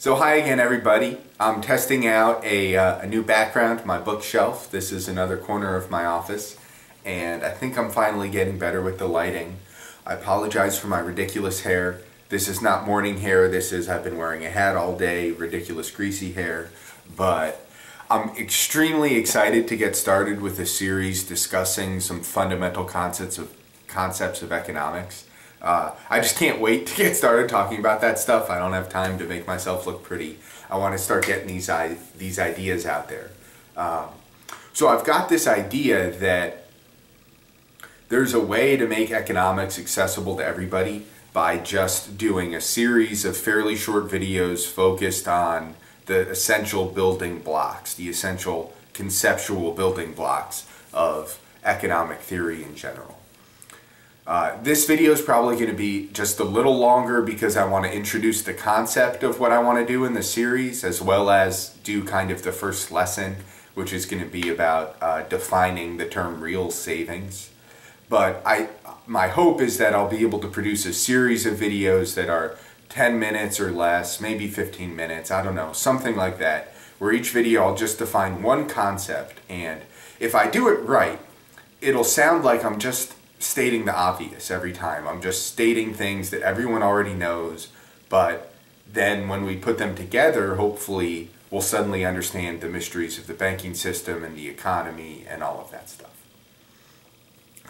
So hi again everybody. I'm testing out a, uh, a new background, my bookshelf. This is another corner of my office and I think I'm finally getting better with the lighting. I apologize for my ridiculous hair. This is not morning hair, this is I've been wearing a hat all day, ridiculous greasy hair, but I'm extremely excited to get started with a series discussing some fundamental concepts of concepts of economics. Uh, I just can't wait to get started talking about that stuff. I don't have time to make myself look pretty. I want to start getting these, these ideas out there. Um, so I've got this idea that there's a way to make economics accessible to everybody by just doing a series of fairly short videos focused on the essential building blocks, the essential conceptual building blocks of economic theory in general. Uh, this video is probably going to be just a little longer because I want to introduce the concept of what I want to do in the series as well as do kind of the first lesson which is going to be about uh, defining the term real savings. But I, my hope is that I'll be able to produce a series of videos that are 10 minutes or less, maybe 15 minutes, I don't know, something like that, where each video I'll just define one concept and if I do it right, it'll sound like I'm just stating the obvious every time. I'm just stating things that everyone already knows, but then when we put them together, hopefully we'll suddenly understand the mysteries of the banking system and the economy and all of that stuff.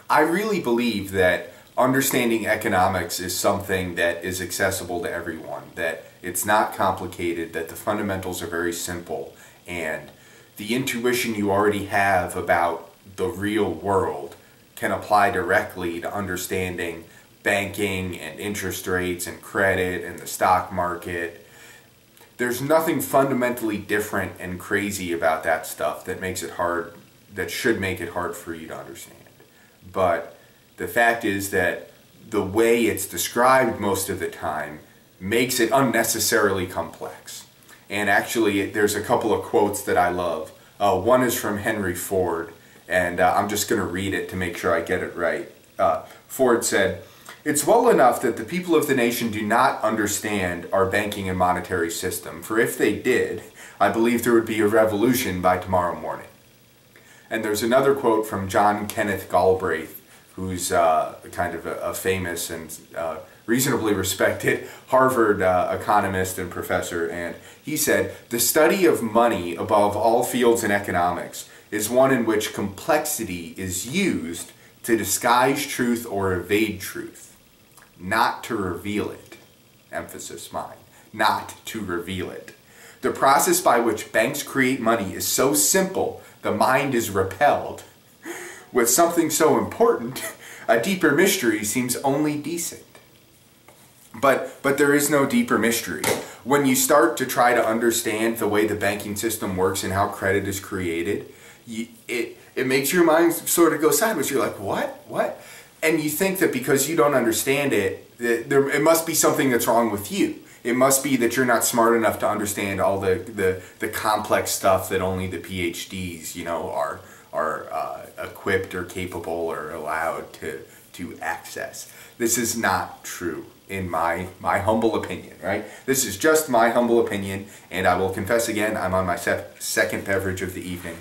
I really believe that understanding economics is something that is accessible to everyone, that it's not complicated, that the fundamentals are very simple, and the intuition you already have about the real world can apply directly to understanding banking and interest rates and credit and the stock market. There's nothing fundamentally different and crazy about that stuff that makes it hard, that should make it hard for you to understand. But the fact is that the way it's described most of the time makes it unnecessarily complex. And actually, there's a couple of quotes that I love. Uh, one is from Henry Ford, and uh, I'm just going to read it to make sure I get it right. Uh, Ford said, It's well enough that the people of the nation do not understand our banking and monetary system, for if they did, I believe there would be a revolution by tomorrow morning. And there's another quote from John Kenneth Galbraith, who's uh, kind of a, a famous and uh, reasonably respected Harvard uh, economist and professor, and he said, The study of money above all fields in economics is one in which complexity is used to disguise truth or evade truth, not to reveal it. Emphasis mine, not to reveal it. The process by which banks create money is so simple, the mind is repelled. With something so important, a deeper mystery seems only decent. But, but there is no deeper mystery. When you start to try to understand the way the banking system works and how credit is created, you, it, it makes your mind sort of go sideways. You're like, what? What? And you think that because you don't understand it, that there, it must be something that's wrong with you. It must be that you're not smart enough to understand all the, the, the complex stuff that only the PhDs, you know, are, are uh, equipped or capable or allowed to, to access. This is not true in my, my humble opinion, right? This is just my humble opinion, and I will confess again, I'm on my se second beverage of the evening.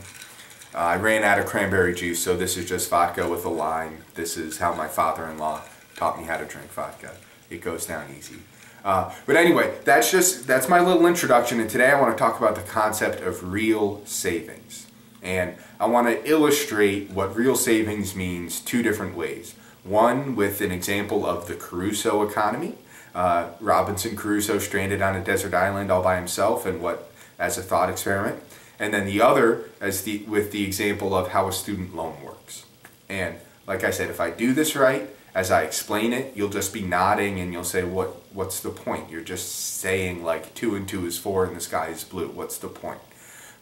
Uh, I ran out of cranberry juice, so this is just vodka with a lime. This is how my father-in-law taught me how to drink vodka. It goes down easy. Uh, but anyway, that's just that's my little introduction, and today I want to talk about the concept of real savings. And I want to illustrate what real savings means two different ways. One with an example of the Crusoe economy. Uh, Robinson Crusoe stranded on a desert island all by himself and what as a thought experiment and then the other as the with the example of how a student loan works. And like I said, if I do this right, as I explain it, you'll just be nodding and you'll say, "What? What's the point?" You're just saying like two and two is four and the sky is blue. What's the point?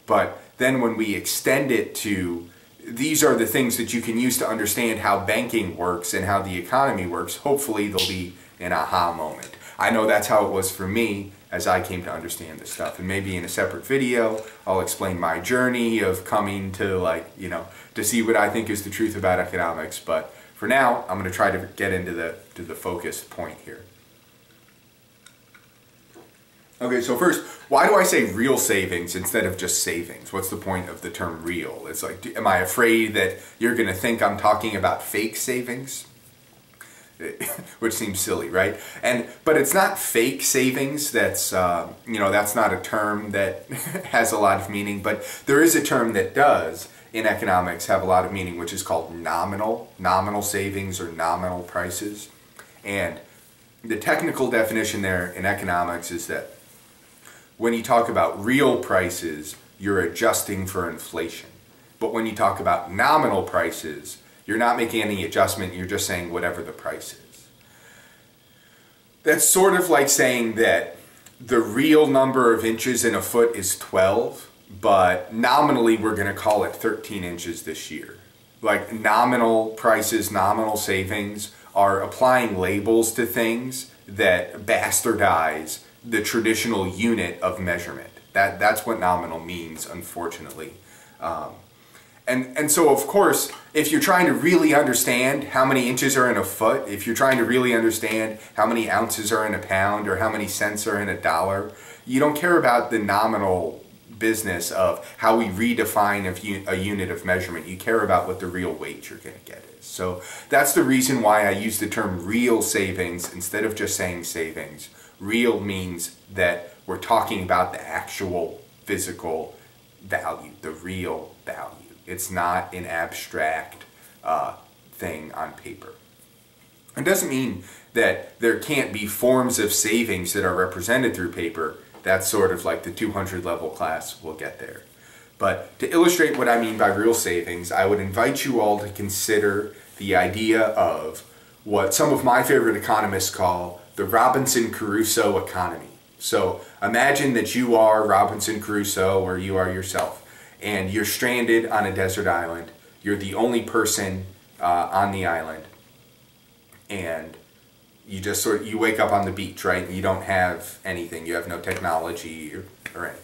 But then when we extend it to these are the things that you can use to understand how banking works and how the economy works. Hopefully, there'll be an aha moment. I know that's how it was for me as I came to understand this stuff. And maybe in a separate video, I'll explain my journey of coming to like, you know, to see what I think is the truth about economics. But for now, I'm going to try to get into the, to the focus point here. Okay, so first, why do I say real savings instead of just savings? What's the point of the term real? It's like, am I afraid that you're going to think I'm talking about fake savings? Which seems silly, right? And but it's not fake savings. That's uh, you know that's not a term that has a lot of meaning. But there is a term that does in economics have a lot of meaning, which is called nominal nominal savings or nominal prices. And the technical definition there in economics is that when you talk about real prices, you're adjusting for inflation. But when you talk about nominal prices, you're not making any adjustment, you're just saying whatever the price is. That's sort of like saying that the real number of inches in a foot is 12, but nominally we're going to call it 13 inches this year. Like nominal prices, nominal savings are applying labels to things that bastardize the traditional unit of measurement. That, that's what nominal means, unfortunately. Um, and, and so, of course, if you're trying to really understand how many inches are in a foot, if you're trying to really understand how many ounces are in a pound or how many cents are in a dollar, you don't care about the nominal business of how we redefine a, a unit of measurement. You care about what the real weight you're going to get is. So that's the reason why I use the term real savings instead of just saying savings. Real means that we're talking about the actual physical value, the real value. It's not an abstract uh, thing on paper. It doesn't mean that there can't be forms of savings that are represented through paper. That's sort of like the 200 level class. We'll get there. But to illustrate what I mean by real savings, I would invite you all to consider the idea of what some of my favorite economists call the Robinson Crusoe economy. So imagine that you are Robinson Crusoe or you are yourself and you're stranded on a desert island. You're the only person uh, on the island and you just sort of, you wake up on the beach, right? You don't have anything. You have no technology or, or anything.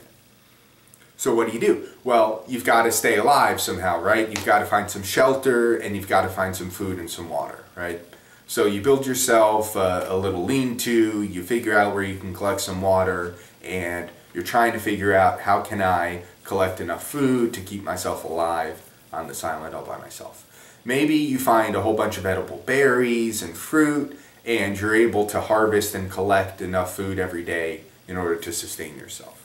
So what do you do? Well, you've got to stay alive somehow, right? You've got to find some shelter and you've got to find some food and some water, right? So you build yourself a, a little lean-to, you figure out where you can collect some water, and you're trying to figure out how can I collect enough food to keep myself alive on this island all by myself. Maybe you find a whole bunch of edible berries and fruit, and you're able to harvest and collect enough food every day in order to sustain yourself.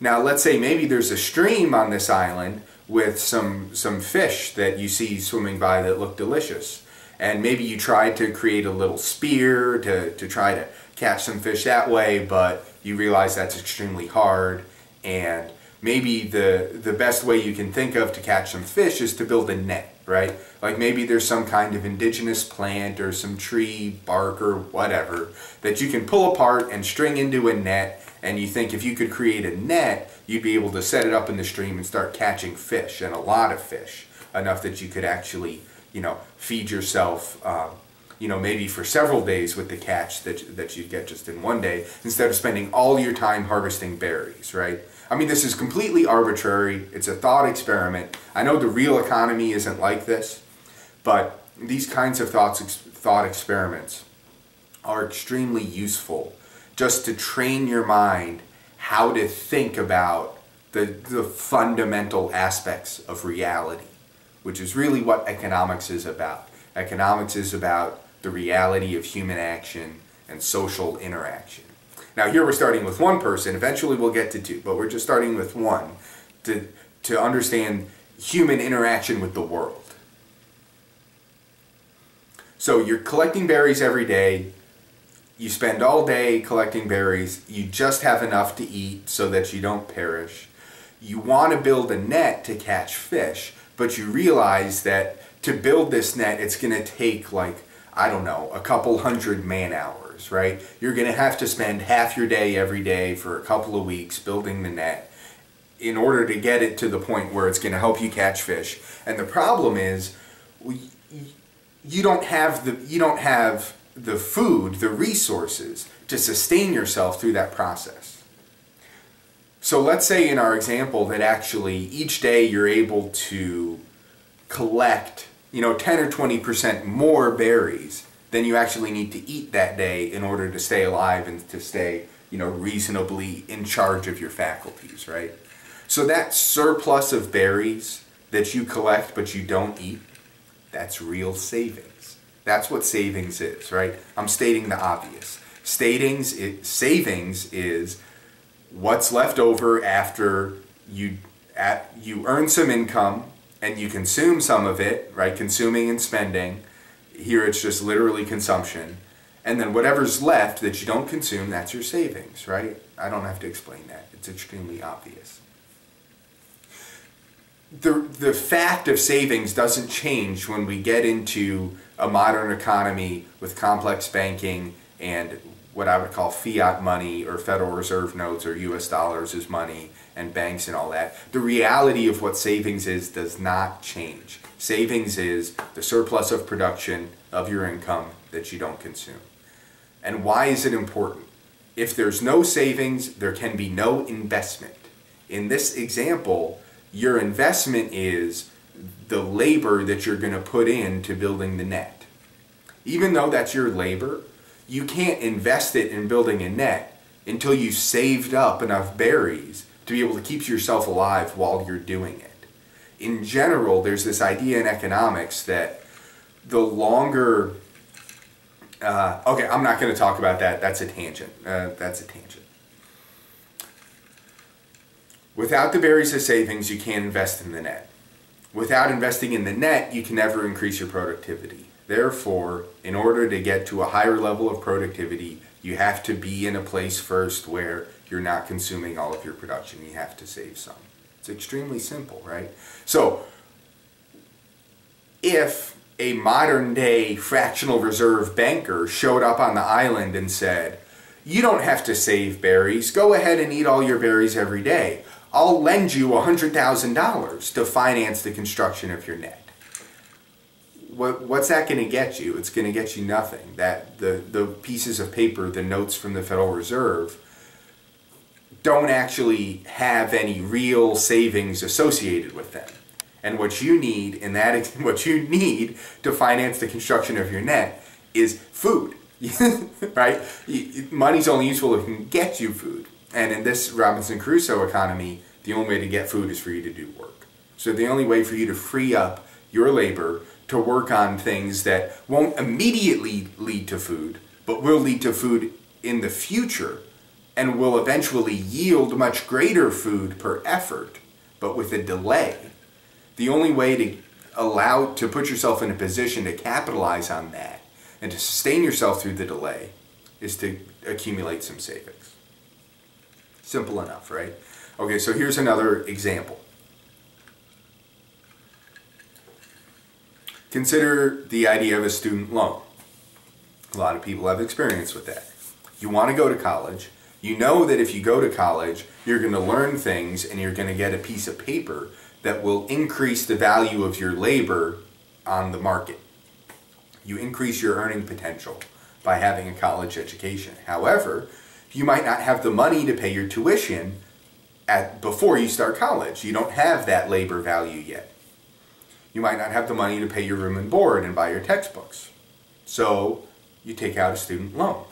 Now let's say maybe there's a stream on this island with some, some fish that you see swimming by that look delicious and maybe you try to create a little spear to, to try to catch some fish that way, but you realize that's extremely hard, and maybe the, the best way you can think of to catch some fish is to build a net, right? Like maybe there's some kind of indigenous plant or some tree, bark, or whatever that you can pull apart and string into a net, and you think if you could create a net, you'd be able to set it up in the stream and start catching fish, and a lot of fish, enough that you could actually you know, feed yourself, um, you know, maybe for several days with the catch that, that you get just in one day, instead of spending all your time harvesting berries, right? I mean, this is completely arbitrary. It's a thought experiment. I know the real economy isn't like this, but these kinds of thoughts, thought experiments are extremely useful just to train your mind how to think about the, the fundamental aspects of reality which is really what economics is about. Economics is about the reality of human action and social interaction. Now here we're starting with one person, eventually we'll get to two, but we're just starting with one to, to understand human interaction with the world. So you're collecting berries every day, you spend all day collecting berries, you just have enough to eat so that you don't perish. You want to build a net to catch fish, but you realize that to build this net, it's going to take like, I don't know, a couple hundred man hours, right? You're going to have to spend half your day every day for a couple of weeks building the net in order to get it to the point where it's going to help you catch fish. And the problem is, you don't have the you don't have the food, the resources to sustain yourself through that process. So let's say in our example that actually each day you're able to collect, you know, 10 or 20% more berries than you actually need to eat that day in order to stay alive and to stay you know, reasonably in charge of your faculties, right? So that surplus of berries that you collect but you don't eat, that's real savings. That's what savings is, right? I'm stating the obvious. Statings, it, savings is what's left over after you at, you earn some income and you consume some of it, right? Consuming and spending. Here it's just literally consumption. And then whatever's left that you don't consume, that's your savings, right? I don't have to explain that. It's extremely obvious. The, the fact of savings doesn't change when we get into a modern economy with complex banking and what I would call fiat money or Federal Reserve notes or US dollars as money and banks and all that. The reality of what savings is does not change. Savings is the surplus of production of your income that you don't consume. And why is it important? If there's no savings, there can be no investment. In this example, your investment is the labor that you're going to put into building the net. Even though that's your labor, you can't invest it in building a net until you've saved up enough berries to be able to keep yourself alive while you're doing it. In general, there's this idea in economics that the longer uh, okay, I'm not going to talk about that. That's a tangent. Uh, that's a tangent. Without the berries of savings, you can't invest in the net. Without investing in the net, you can never increase your productivity. Therefore, in order to get to a higher level of productivity, you have to be in a place first where you're not consuming all of your production. You have to save some. It's extremely simple, right? So, if a modern day fractional reserve banker showed up on the island and said, You don't have to save berries. Go ahead and eat all your berries every day. I'll lend you $100,000 to finance the construction of your net what, what's that going to get you? It's going to get you nothing. That the, the pieces of paper, the notes from the Federal Reserve, don't actually have any real savings associated with them. And what you need in that what you need to finance the construction of your net is food. right? Money's only useful if it can get you food. And in this Robinson Crusoe economy, the only way to get food is for you to do work. So the only way for you to free up your labor to work on things that won't immediately lead to food, but will lead to food in the future and will eventually yield much greater food per effort, but with a delay. The only way to allow to put yourself in a position to capitalize on that and to sustain yourself through the delay is to accumulate some savings. Simple enough, right? Okay, so here's another example. Consider the idea of a student loan. A lot of people have experience with that. You want to go to college. You know that if you go to college, you're going to learn things and you're going to get a piece of paper that will increase the value of your labor on the market. You increase your earning potential by having a college education. However, you might not have the money to pay your tuition at before you start college. You don't have that labor value yet. You might not have the money to pay your room and board and buy your textbooks. So you take out a student loan.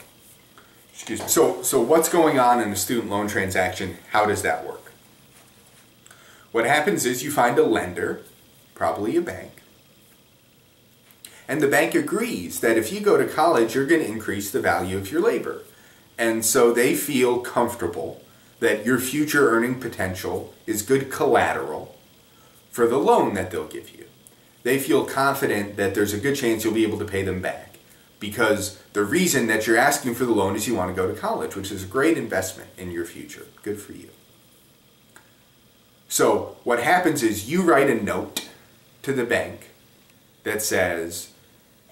Excuse me. So, so what's going on in a student loan transaction? How does that work? What happens is you find a lender, probably a bank, and the bank agrees that if you go to college, you're going to increase the value of your labor. And so they feel comfortable that your future earning potential is good collateral for the loan that they'll give you they feel confident that there's a good chance you'll be able to pay them back. Because the reason that you're asking for the loan is you want to go to college, which is a great investment in your future. Good for you. So what happens is you write a note to the bank that says,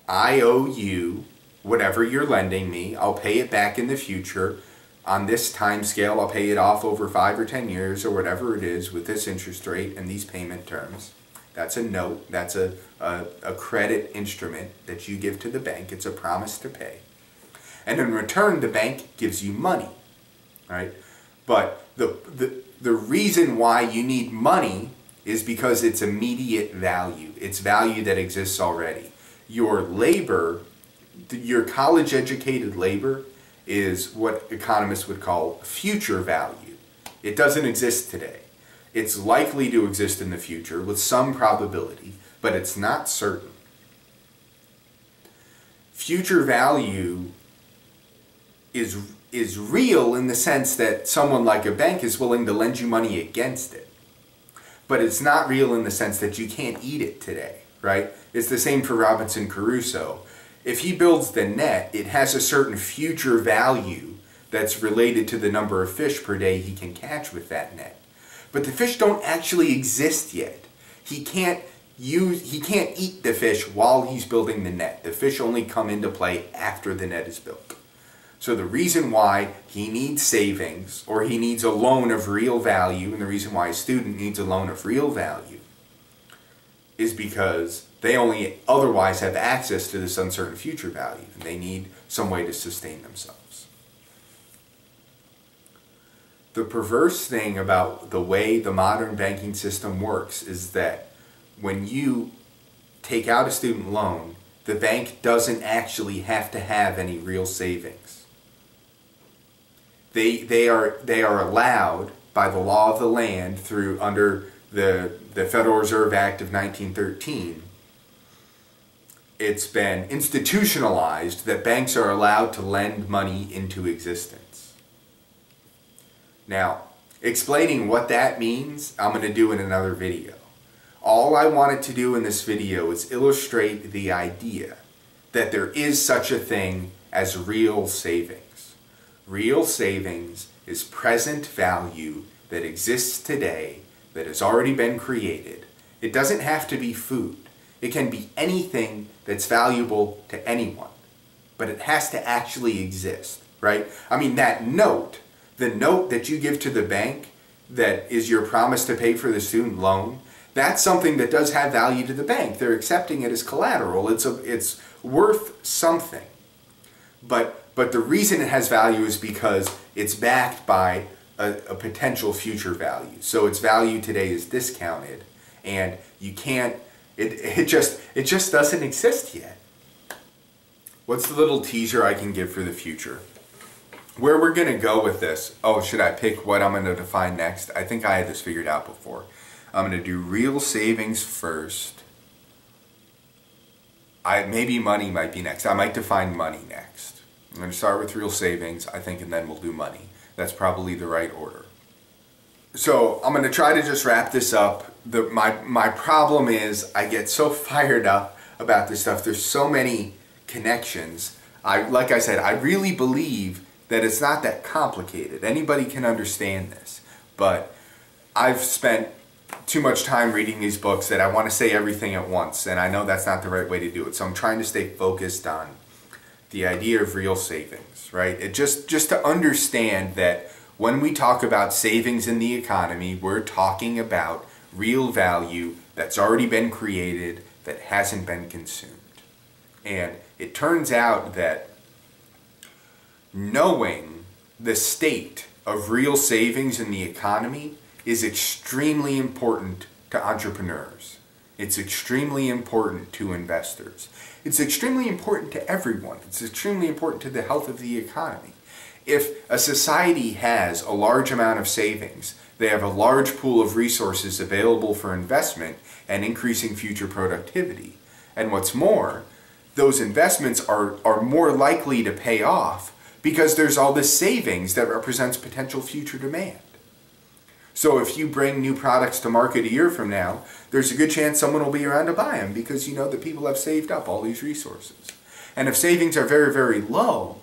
I owe you whatever you're lending me. I'll pay it back in the future. On this time scale, I'll pay it off over five or ten years or whatever it is with this interest rate and these payment terms. That's a note. That's a, a, a, credit instrument that you give to the bank. It's a promise to pay. And in return, the bank gives you money. Right? But the, the, the reason why you need money is because it's immediate value. It's value that exists already. Your labor, your college educated labor, is what economists would call future value. It doesn't exist today. It's likely to exist in the future with some probability, but it's not certain. Future value is, is real in the sense that someone like a bank is willing to lend you money against it. But it's not real in the sense that you can't eat it today, right? It's the same for Robinson Crusoe. If he builds the net, it has a certain future value that's related to the number of fish per day he can catch with that net. But the fish don't actually exist yet. He can't use he can't eat the fish while he's building the net. The fish only come into play after the net is built. So the reason why he needs savings or he needs a loan of real value and the reason why a student needs a loan of real value is because they only otherwise have access to this uncertain future value and they need some way to sustain themselves. The perverse thing about the way the modern banking system works is that when you take out a student loan, the bank doesn't actually have to have any real savings they they are they are allowed by the law of the land through under the the Federal Reserve Act of 1913 it's been institutionalized that banks are allowed to lend money into existence. Now, explaining what that means, I'm going to do in another video. All I wanted to do in this video is illustrate the idea that there is such a thing as real savings. Real savings is present value that exists today that has already been created. It doesn't have to be food. It can be anything that's valuable to anyone. But it has to actually exist, right? I mean, that note, the note that you give to the bank that is your promise to pay for the student loan, that's something that does have value to the bank. They're accepting it as collateral. It's, a, it's worth something. But but the reason it has value is because it's backed by a, a, potential future value. So its value today is discounted and you can't, it, it, just, it just doesn't exist yet. What's the little teaser I can give for the future? Where we're going to go with this, oh, should I pick what I'm going to define next? I think I had this figured out before. I'm going to do real savings first. I Maybe money might be next. I might define money next. I'm going to start with real savings, I think, and then we'll do money. That's probably the right order. So I'm going to try to just wrap this up. The, my, my problem is I get so fired up about this stuff. There's so many connections. I, like I said, I really believe that it's not that complicated. Anybody can understand this. But I've spent too much time reading these books that I want to say everything at once. And I know that's not the right way to do it. So I'm trying to stay focused on the idea of real savings, right? It just, just to understand that when we talk about savings in the economy, we're talking about real value that's already been created that hasn't been consumed. And it turns out that knowing the state of real savings in the economy is extremely important to entrepreneurs. It's extremely important to investors. It's extremely important to everyone. It's extremely important to the health of the economy. If a society has a large amount of savings, they have a large pool of resources available for investment and increasing future productivity. And what's more, those investments are, are more likely to pay off because there's all this savings that represents potential future demand. So if you bring new products to market a year from now, there's a good chance someone will be around to buy them because you know that people have saved up all these resources. And if savings are very, very low,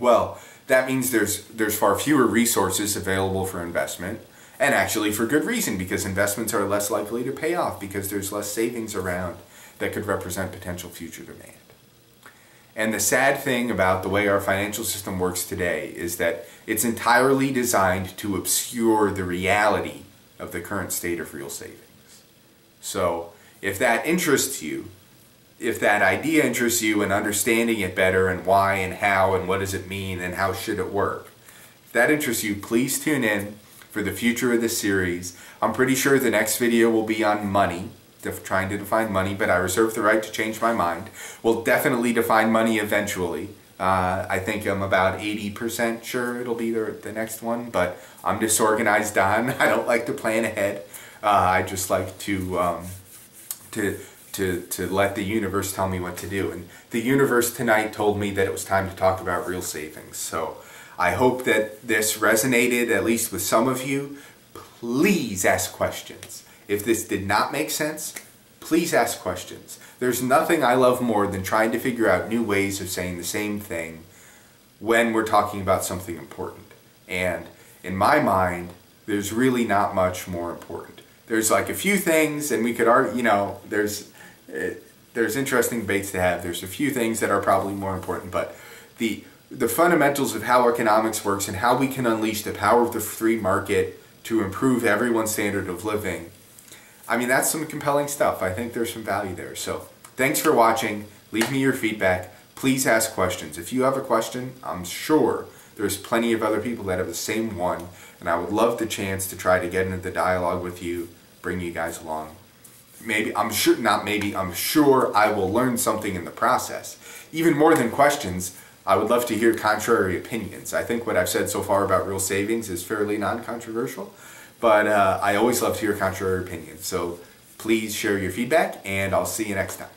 well, that means there's, there's far fewer resources available for investment, and actually for good reason, because investments are less likely to pay off because there's less savings around that could represent potential future demand. And the sad thing about the way our financial system works today is that it's entirely designed to obscure the reality of the current state of real savings. So if that interests you, if that idea interests you in understanding it better and why and how and what does it mean and how should it work, if that interests you, please tune in for the future of this series. I'm pretty sure the next video will be on money trying to define money, but I reserve the right to change my mind. We'll definitely define money eventually, Uh, I think I'm about 80% sure it'll be the, the next one, but I'm disorganized Don. I don't like to plan ahead. Uh, I just like to, um, to, to, to let the universe tell me what to do. And the universe tonight told me that it was time to talk about real savings. So I hope that this resonated at least with some of you. Please ask questions. If this did not make sense, please ask questions. There's nothing I love more than trying to figure out new ways of saying the same thing when we're talking about something important. And in my mind, there's really not much more important. There's like a few things, and we could argue, you know, there's, uh, there's interesting debates to have. There's a few things that are probably more important, but the, the fundamentals of how economics works and how we can unleash the power of the free market to improve everyone's standard of living I mean, that's some compelling stuff. I think there's some value there. So thanks for watching. Leave me your feedback. Please ask questions. If you have a question, I'm sure there's plenty of other people that have the same one, and I would love the chance to try to get into the dialogue with you, bring you guys along. Maybe, I'm sure, not maybe, I'm sure I will learn something in the process. Even more than questions, I would love to hear contrary opinions. I think what I've said so far about real savings is fairly non-controversial. But uh, I always love to hear contrary opinions. So please share your feedback, and I'll see you next time.